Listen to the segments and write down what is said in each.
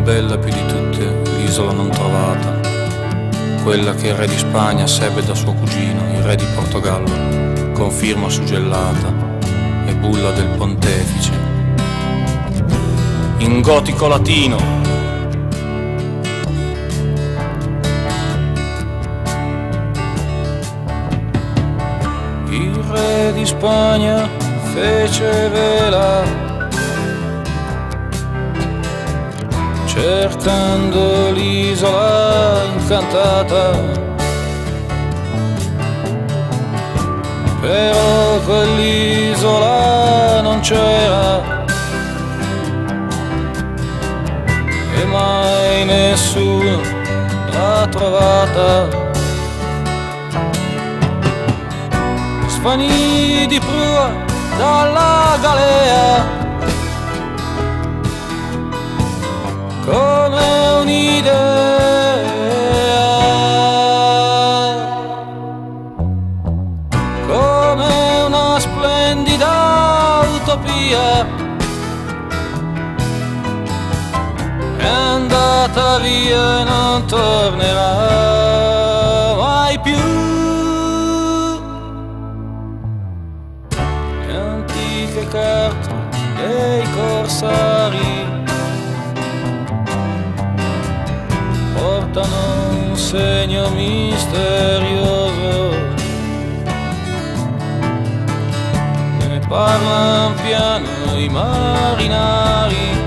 bella più di tutte l'isola non trovata, quella che il re di Spagna sebbe da suo cugino, il re di Portogallo, con firma suggellata e bulla del pontefice. In gotico latino, il re di Spagna fece vela cercando l'isola incantata. Però quell'isola non c'era e mai nessuno l'ha trovata. Sfanì di prua dalla galea Parlano piano i marinari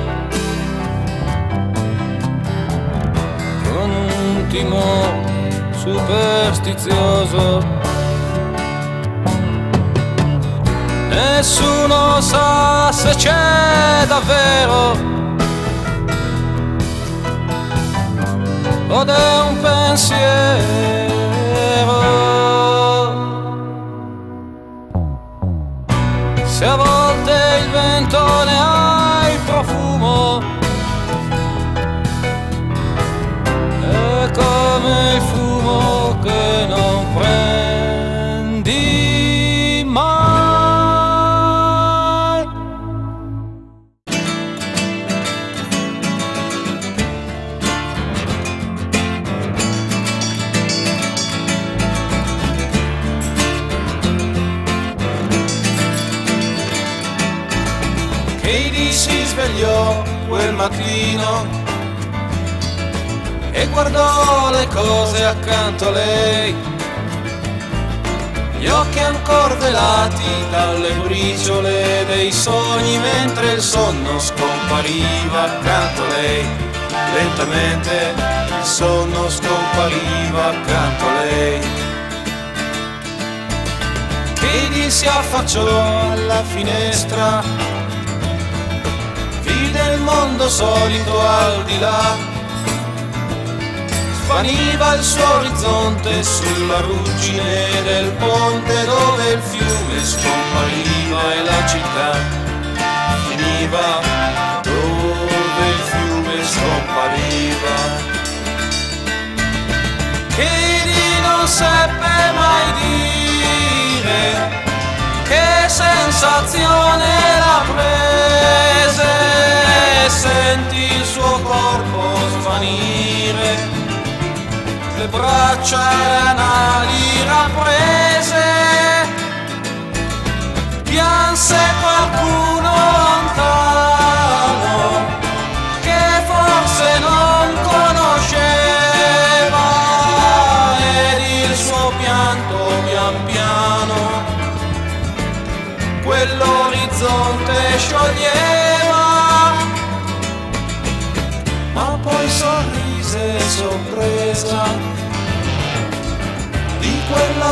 con un timore superstizioso. Nessuno sa se c'è davvero o è un pensiero. Se quel mattino e guardò le cose accanto a lei. Gli occhi ancora velati dalle briciole dei sogni mentre il sonno scompariva accanto a lei. Lentamente il sonno scompariva accanto a lei. Katie si affacciò alla finestra il mondo solito al di là. Svaniva il suo orizzonte sulla ruggine del ponte dove il fiume scompariva e la città finiva dove il fiume scompariva. Katie non seppe mai dire che sensazione suo corpo svanire. Le braccia e le anali rapprese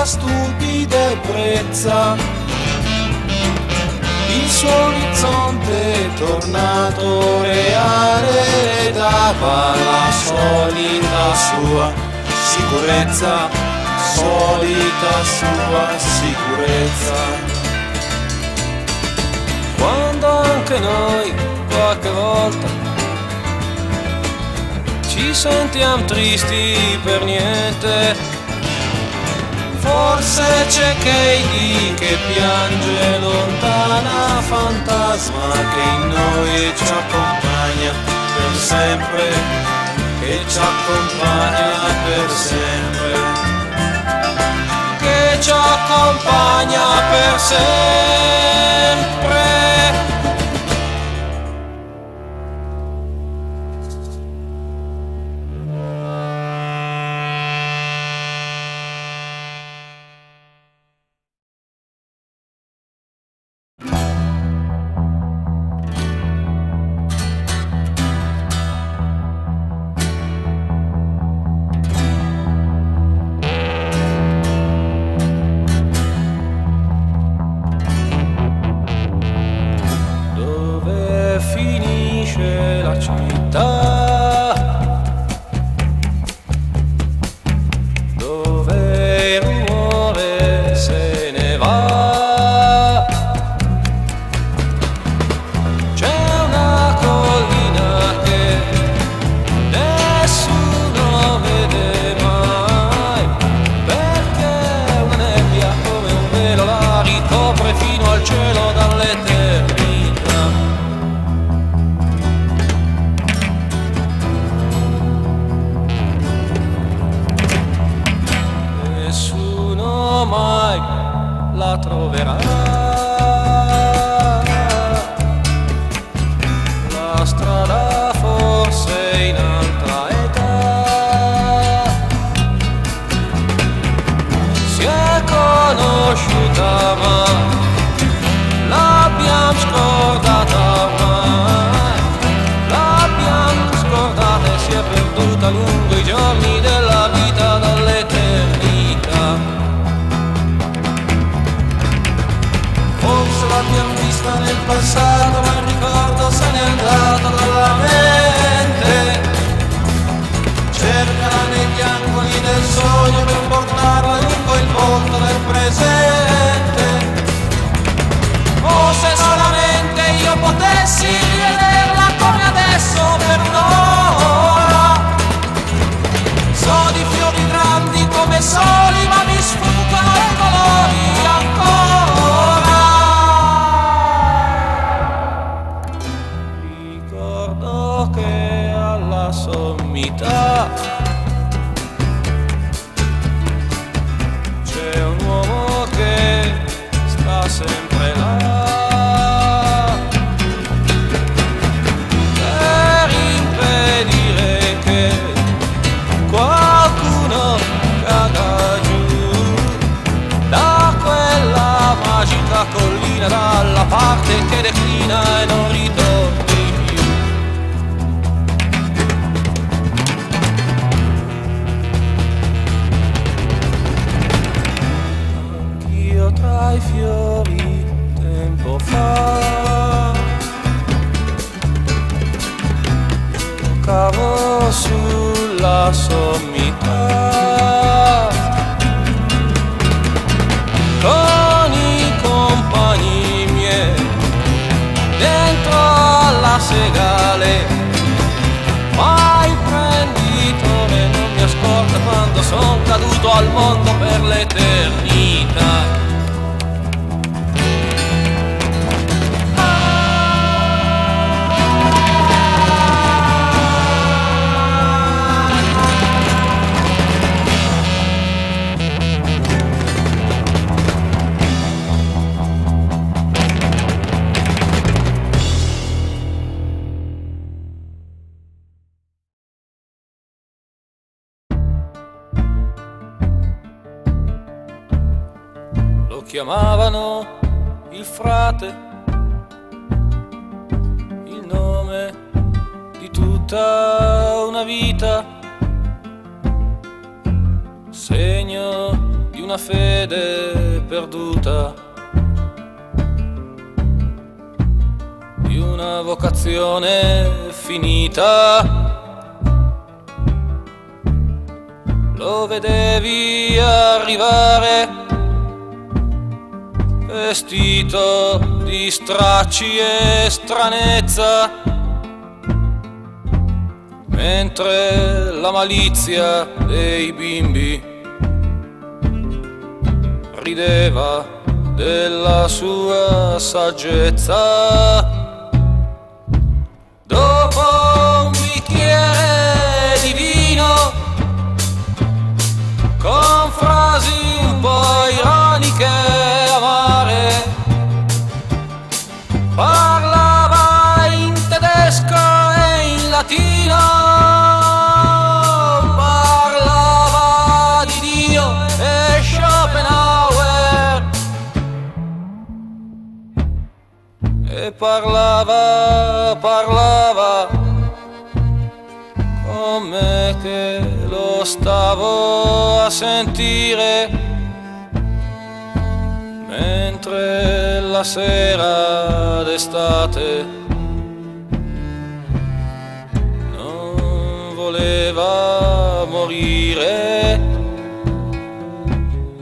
stupida ebbrezza. Il suo orizzonte tornato reale le dava la solita sua sicurezza, solita sua sicurezza quando anche noi qualche volta ci sentiamo tristi per niente. Forse c'è Katie che piange lontana, fantasma che in noi ci accompagna per sempre, che ci accompagna per sempre, che ci accompagna per sempre. 와 sono caduto al mondo per l'eternità. frate, il nome di tutta una vita, segno di una fede perduta, di una vocazione finita. Lo vedevi arrivare vestito di stracci e stranezza, mentre la malizia dei bimbi rideva della sua saggezza. Dopo un bicchiere di vino, con frasi un po' ironiche, parlava, parlava come che lo stavo a sentire mentre la sera d'estate voleva morire,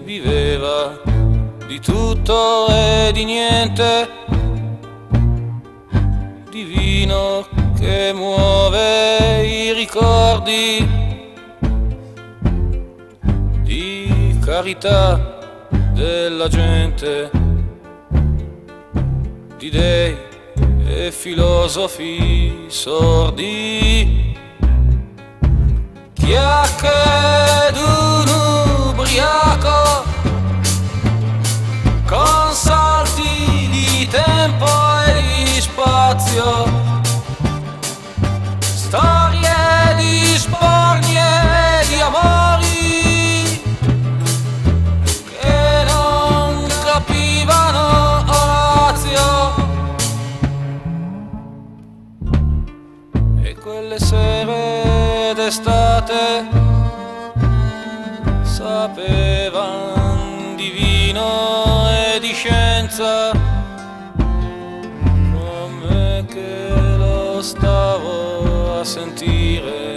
viveva di tutto e di niente, ricordi di carità della gente, di dei e filosofi sordi chiacchiere d'un ubriaco con salti di tempo e di spazio stavo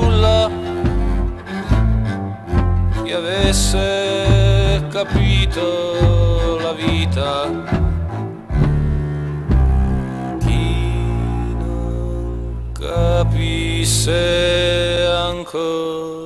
fasulla chi avesse capito la vita. Chi non capisse ancora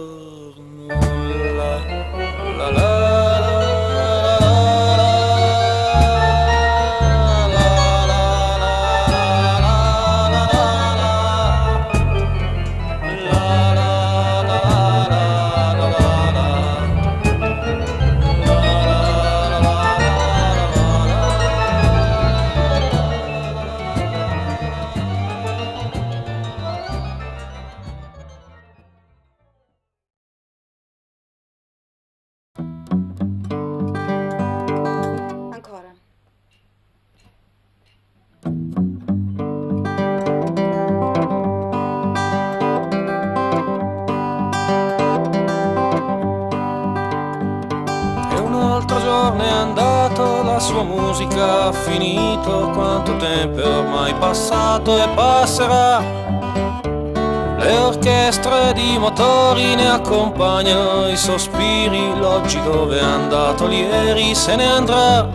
Le orchestre di motori ne accompagnano i sospiri, l'oggi dove è andato ieri se ne andrà.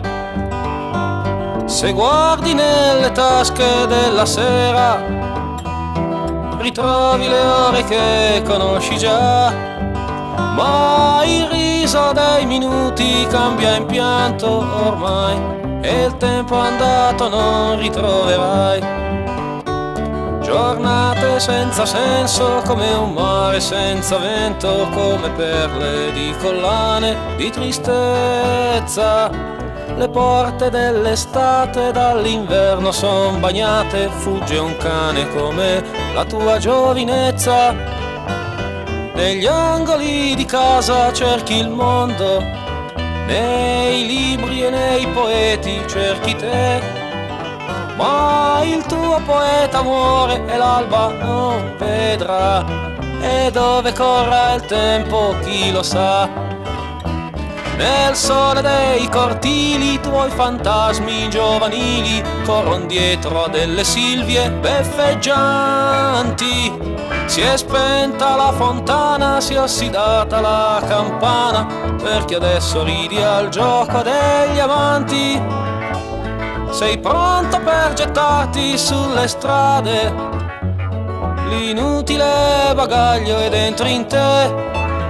Se guardi nelle tasche della sera, ritrovi le ore che conosci già. Ma il riso dei minuti cambia impianto ormai e il tempo andato non ritroverai. Giornate senza senso come un mare senza vento, come perle di collane di tristezza. Le porte dell'estate dall'inverno son bagnate, fugge un cane come la tua giovinezza. negli angoli di casa cerchi il mondo, nei libri e nei poeti cerchi te. Ma il tuo poeta muore e l'alba non vedrà. E dove corra il tempo chi lo sa. Nel sole dei cortili i tuoi fantasmi giovanili corrono dietro a delle silvie beffeggianti. Si è spenta la fontana, si è ossidata la campana, perché adesso ridi al gioco degli amanti. Sei pronto per gettarti sulle strade, l'inutile bagaglio è dentro in te.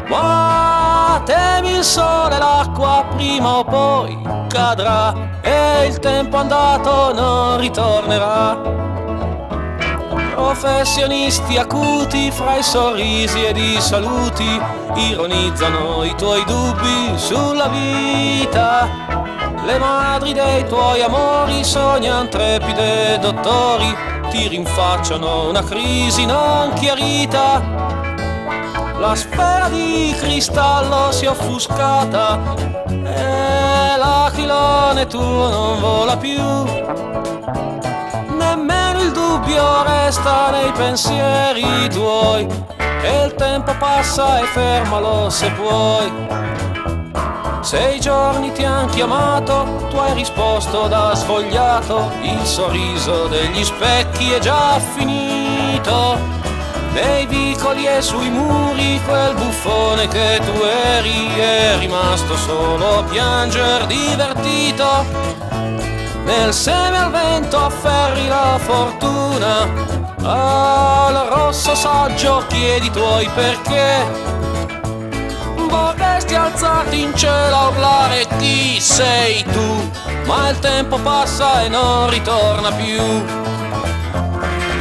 Ma temi il sole, l'acqua prima o poi cadrà e il tempo andato non ritornerà. Professionisti acuti fra i sorrisi ed i saluti ironizzano i tuoi dubbi sulla vita. Le madri dei tuoi amori sognano trepide dottori, ti rinfacciano una crisi non chiarita la sfera di cristallo si è offuscata e l'aquilone tuo non vola più. Nemmeno il dubbio resta nei pensieri tuoi e il tempo passa e fermalo se puoi. Sei giorni ti han chiamato, tu hai risposto da svogliato, il sorriso degli specchi è già finito nei vicoli e sui muri quel buffone che tu eri è rimasto solo a pianger divertito. Nel seme al vento afferri la fortuna, al rosso saggio chiedi tuoi perché. Vorresti alzarti in cielo a urlare chi sei tu, ma il tempo passa e non ritorna più.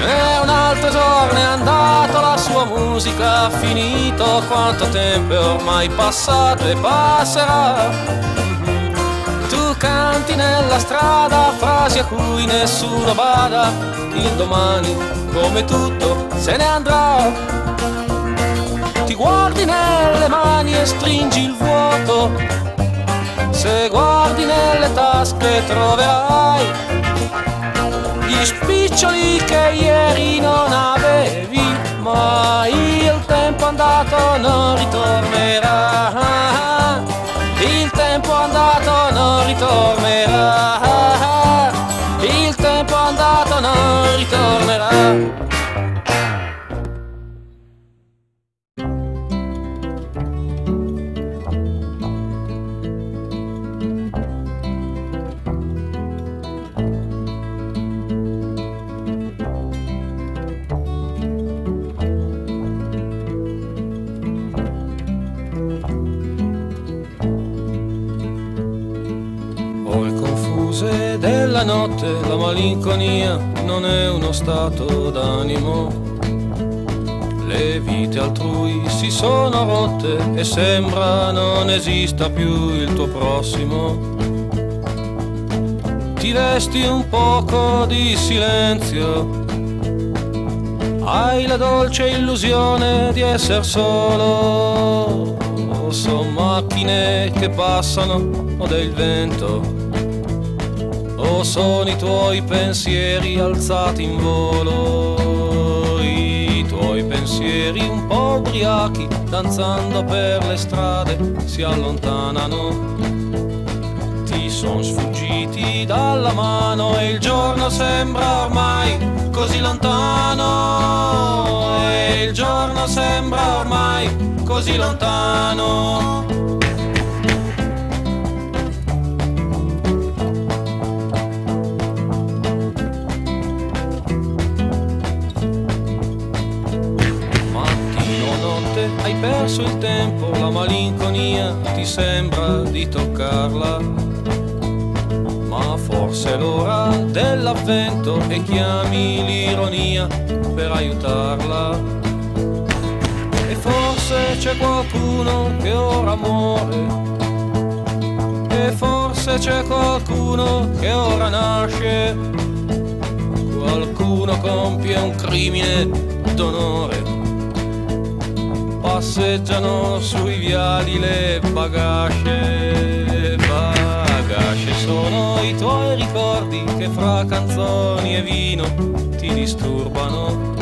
E un altro giorno è andato, la sua musica ha finito, quanto tempo è ormai passato e passerà. Tu canti nella strada frasi a cui nessuno bada, il domani come tutto se ne andrà. Guardi nelle mani e stringi il vuoto, se guardi nelle tasche troverai gli spiccioli che ieri non avevi, ma il tempo andato non ritornerà. Il tempo andato non ritornerà. Il tempo andato non ritornerà. È uno stato d'animo. Le vite altrui si sono rotte e sembra non esista più il tuo prossimo. Ti vesti un poco di silenzio. Hai la dolce illusione di essere solo. Sono macchine che passano o del vento sono i tuoi pensieri alzati in volo, i tuoi pensieri un po' ubriachi, danzando per le strade, si allontanano. Ti sono sfuggiti dalla mano e il giorno sembra ormai così lontano, e il giorno sembra ormai così lontano. Perso il tempo, la malinconia ti sembra di toccarla. Ma forse è l'ora dell'avvento e chiami l'ironia per aiutarla. E forse c'è qualcuno che ora muore. E forse c'è qualcuno che ora nasce. Qualcuno compie un crimine d'onore passeggiano sui viali le bagasce, bagasce sono i tuoi ricordi che fra canzoni e vino ti disturbano,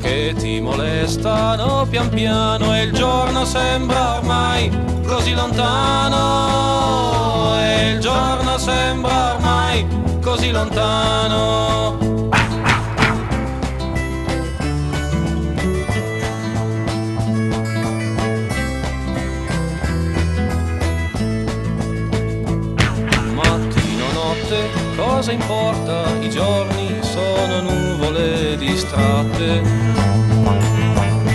che ti molestano pian piano e il giorno sembra ormai così lontano, e il giorno sembra ormai così lontano. Cosa importa, i giorni sono nuvole distratte.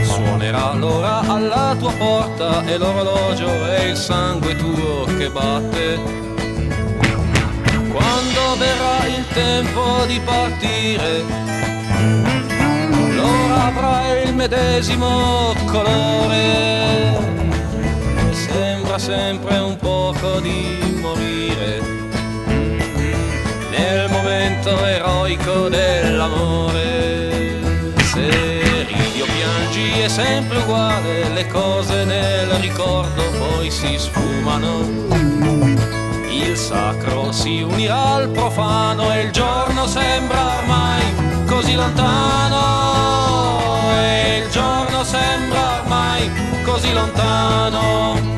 Suonerà l'ora alla tua porta e l'orologio è il sangue tuo che batte. Quando verrà il tempo di partire, l'ora avrà il medesimo colore. Sembra sempre un poco di morire momento eroico dell'amore. Se ridi o piangi è sempre uguale, le cose nel ricordo poi si sfumano. Il sacro si unirà al profano e il giorno sembra ormai così lontano. E il giorno sembra ormai così lontano.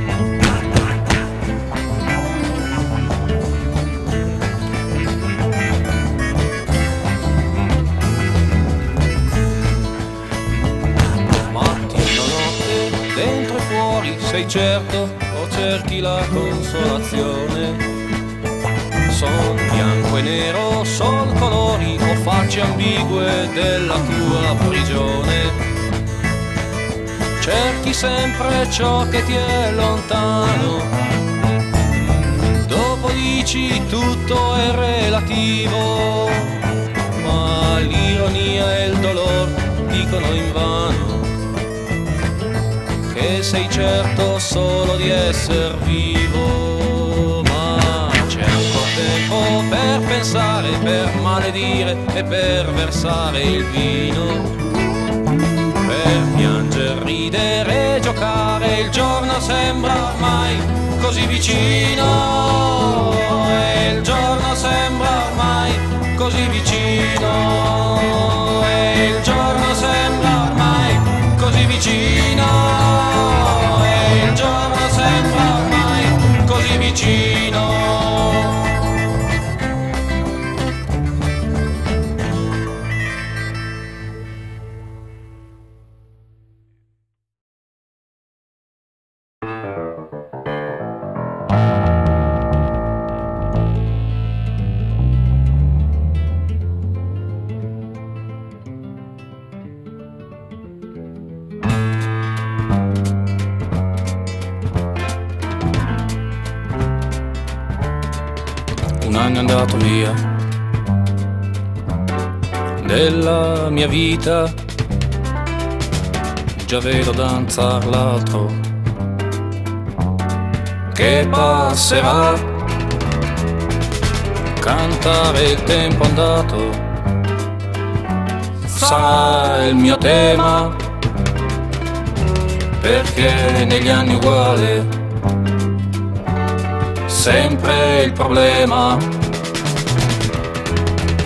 Sei certo o cerchi la consolazione? Son bianco e nero, son colori o facce ambigue della tua prigione. Cerchi sempre ciò che ti è lontano, dici tutto è relativo, ma l'ironia e il dolore dicono invano che sei certo solo di essere vivo, ma c'è ancora tempo per pensare, per maledire e per versare il vino, per piangere, ridere e giocare, il giorno sembra ormai così vicino, e il giorno sembra ormai così vicino, e il giorno sembra ormai così vicino. Mia vita. Già vedo danzar l'altro che passerà. Cantare il tempo andato sarà il mio tema perché negli anni uguale sempre il problema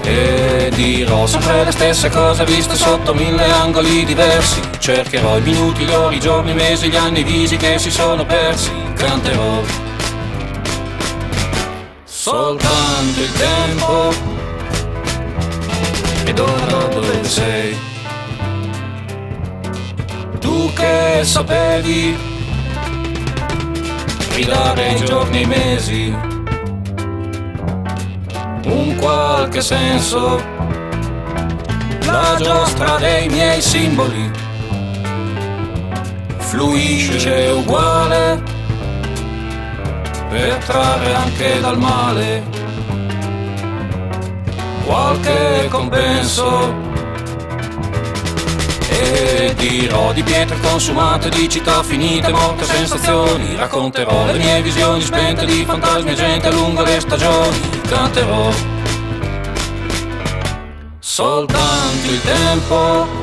e dirò sempre le stesse cose viste sotto mille angoli diversi. Cercherò i minuti, le ore, i giorni, i mesi, gli anni, i visi che si sono persi. Canterò soltanto il tempo. Ed ora dove sei? Tu che sapevi? Ridare i giorni i mesi un qualche senso, la giostra dei miei simboli fluisce uguale per trarre anche dal male qualche compenso. E dirò di pietre consumate, di città finite, morte, sensazioni. Racconterò le mie visioni spente di fantasmi e gente lungo le stagioni canterò soltanto il tempo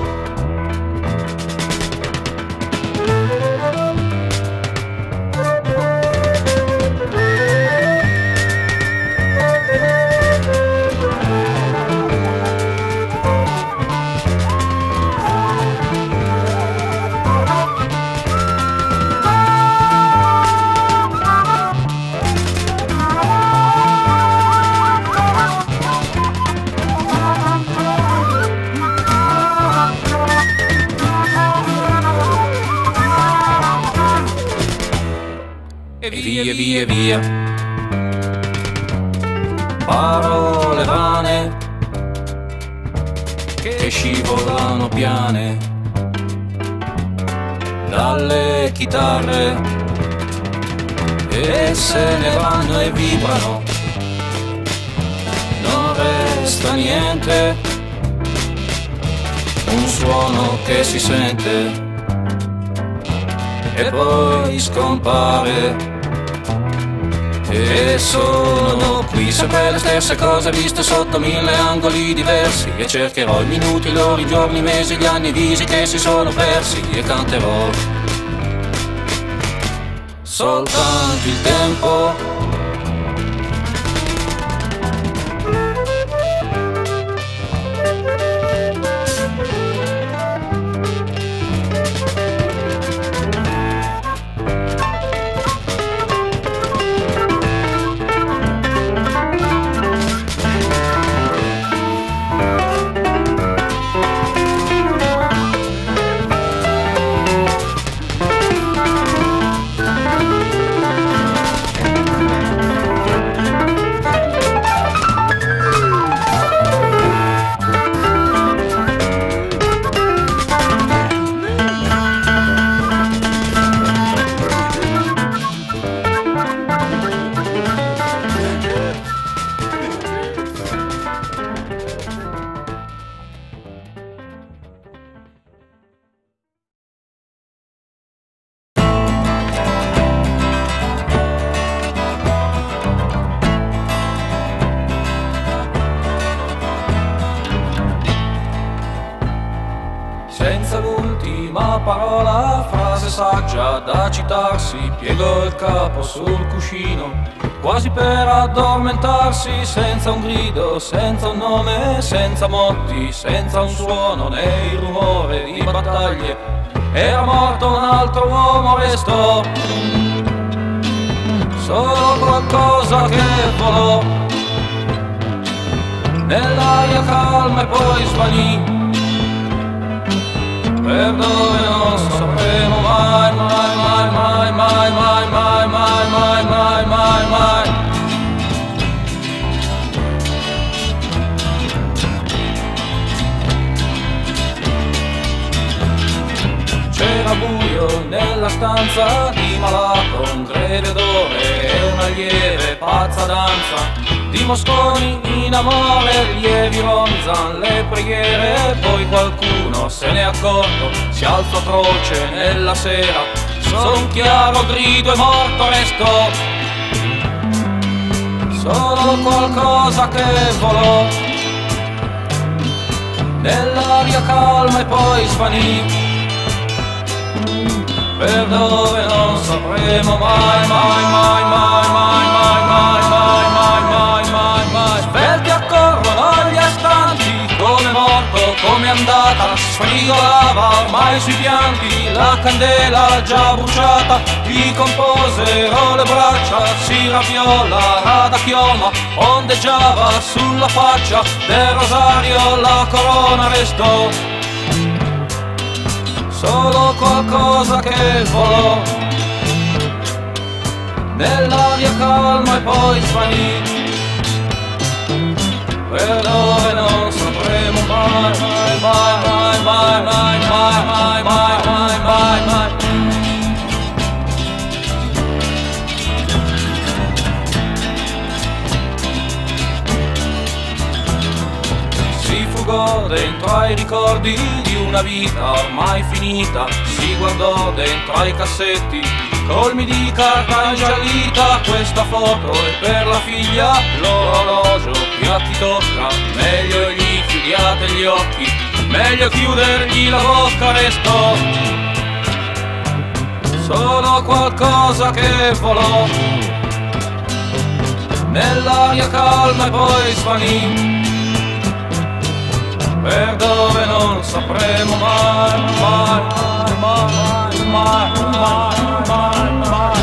via, via. Parole vane che scivolano piane dalle chitarre e se ne vanno e vibrano. Non resta niente, un suono che si sente e poi scompare. E sono qui sempre le stesse cose viste sotto mille angoli diversi. E cercherò i minuti, l'ora, i giorni, i mesi, gli anni, i visi che si sono persi. E canterò. Soltanto il tempo senza monti, senza un suono né il rumore di battaglie. Era morto un altro uomo, restò solo qualcosa che volò. Nell'aria calma e poi svanì. Per dove non sapremo mai, mai, mai, mai, mai, mai, mai. Nella stanza di malato, un greve odore e una lieve pazza danza. Di mosconi in amore, lievi ronzan le preghiere, poi qualcuno se n'è accorto, si alzò atroce nella sera, solo un chiaro grido e morto restò, solo qualcosa che volò, nell'aria calma e poi svanì. Per dove non sapremo mai, mai, mai, mai, mai, mai, mai, mai, mai, mai, mai, mai. Svelti accorrono gli astanti, come morto, come andata, sfrigolava ormai sui pianti, la candela già bruciata, gli composero le braccia, si raviola, rada chioma, ondeggiava sulla faccia del rosario, la corona restò solo qualcosa che volò nell'aria calma e poi svanì per dove non sapremo mai mai mai mai mai mai mai mai mai mai mai si fugò dentro ai ricordi di una vita ormai finita, si guardò dentro ai cassetti, colmi di carta ingiallita, questa foto è per la figlia, l'orologio che a chi tocca, meglio gli chiudiate gli occhi, meglio chiudergli la bocca, restò solo qualcosa che volò. Nell'aria calma e poi svanì per dove non sapremo mai, mai, mai, mai, mai, mai, mai.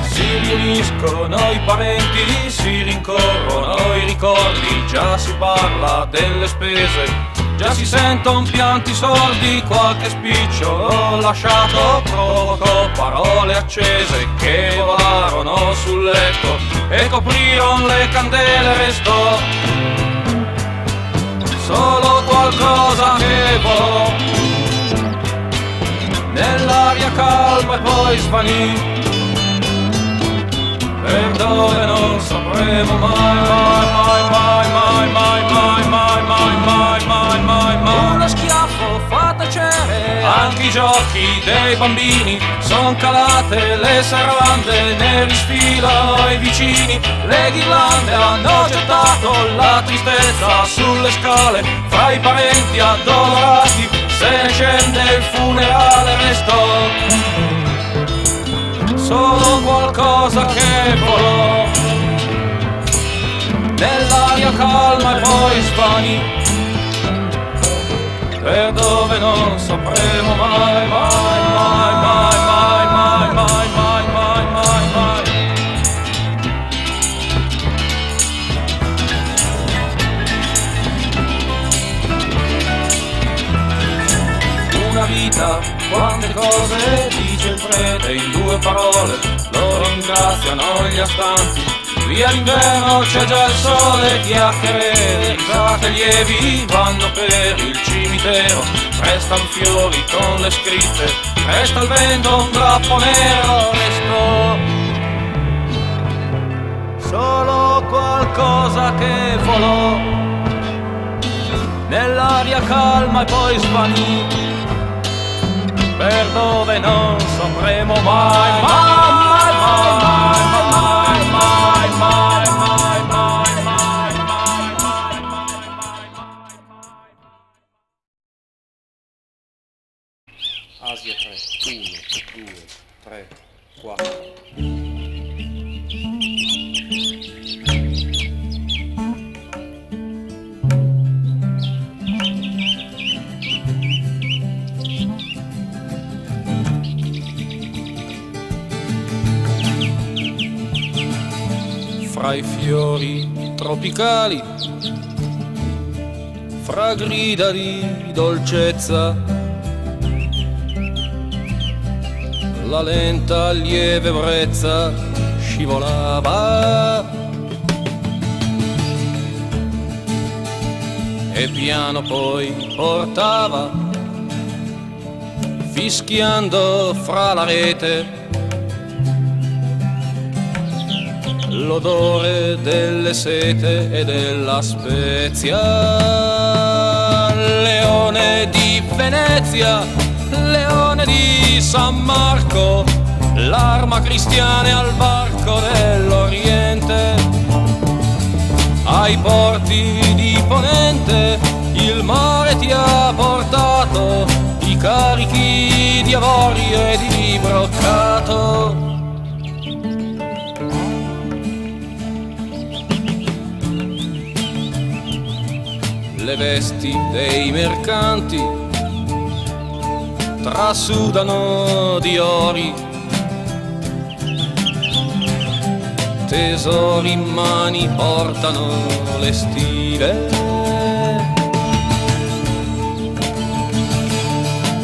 Si riuniscono i parenti, si rincorrono i ricordi, già si parla delle spese, già si sentono pianti sordi, qualche spiccio lasciato. Provocò parole accese che volarono sul letto e coprirono le candele, restò solo qualcosa che volò nell'aria calma e poi svanì. Per dove non sapremo mai, mai, mai, mai, mai, mai, mai, mai, mai, mai, anche i giochi dei bambini, son calate le serrande, ne risfilano i vicini, le ghirlande hanno gettato la tristezza sulle scale, fra i parenti addolorati, se ne scende il funerale, restò solo qualcosa che volò. Nell'aria calma e poi svanì per dove non sapremo mai, mai, mai, mai, mai, mai, mai, mai, mai, mai, mai. Una vita, quante cose dice il prete in due parole, lo ringraziano gli astanti. Via l'inverno c'è già il sole, chiacchiere, risate lievi vanno per il cimitero, restano fiori con le scritte, resta il vento un drappo nero, resto solo qualcosa che volò. Nell'aria calma e poi svanì. Per dove non sapremo mai, mai, Asia 3, 1, 2, 3, 4. fra i fiori tropicali, fra grida di dolcezza, la lenta lieve brezza scivolava e piano poi portava, fischiando fra la rete l'odore delle sete e della spezia. Leone di Venezia, leone di San Marco, l'arma cristiana al varco dell'Oriente. Ai porti di Ponente il mare ti ha portato i carichi di avorio e di broccato. le vesti dei mercanti trasudano di ori, tesori in mani portano le stive.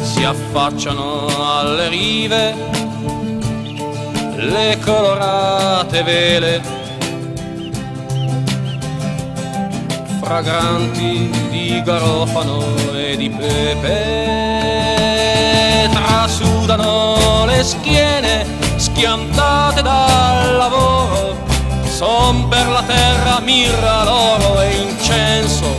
Si affacciano alle rive le colorate vele. Fragranti di garofano e di pepe trasudano le schiene schiantate dal lavoro. Son per la terra mirra, l'oro e incenso.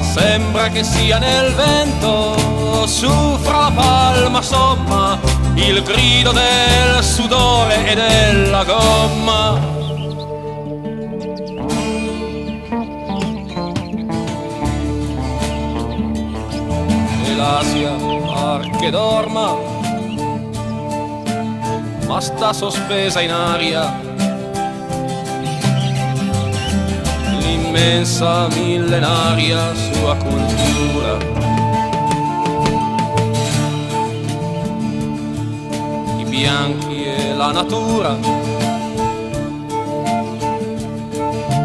Sembra che sia nel vento su fra la palma somma il grido del sudore e della gomma l'Asia par che dorma, ma sta sospesa in aria. L'immensa millenaria sua cultura. I bianchi e la natura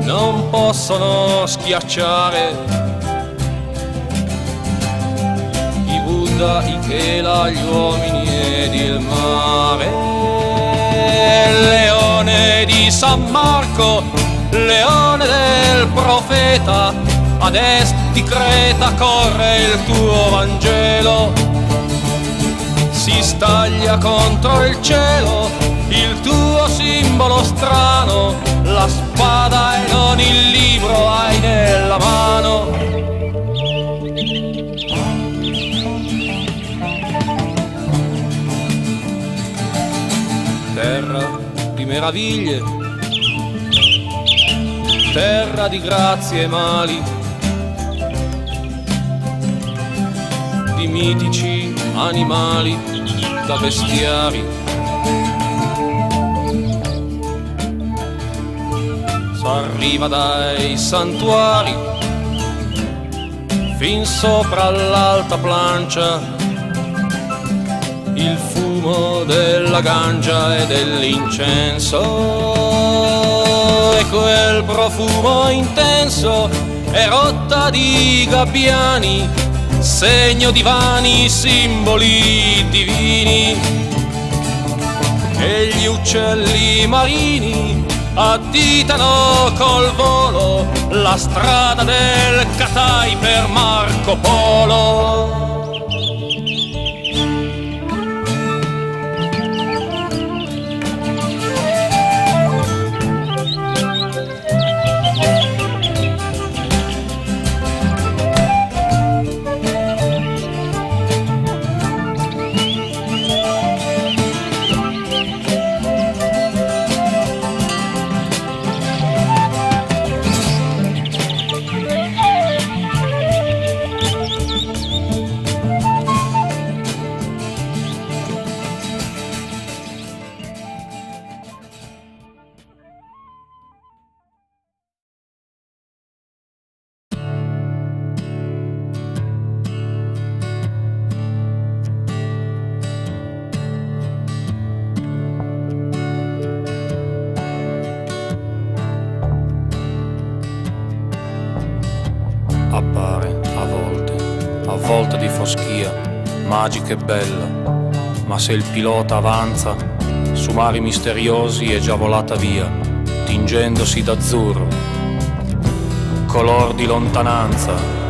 non possono schiacciare. Buddha, i Chela, gli uomini ed il mare. Leone di San Marco, leone del profeta, ad est di Creta corre il tuo Vangelo. Si staglia contro il cielo il tuo simbolo strano, la spada e non il libro hai nella mano. Meraviglie, terra di grazie e mali, di mitici animali da bestiari. S'arriva dai santuari fin sopra l'alta plancia il fumo della ganja e dell'incenso e quel profumo intenso è rotta di gabbiani segno di vani simboli divini e gli uccelli marini additano col volo la strada del Catai per Marco Polo. Magica e bella, ma se il pilota avanza, su mari misteriosi è già volata via, tingendosi d'azzurro, color di lontananza.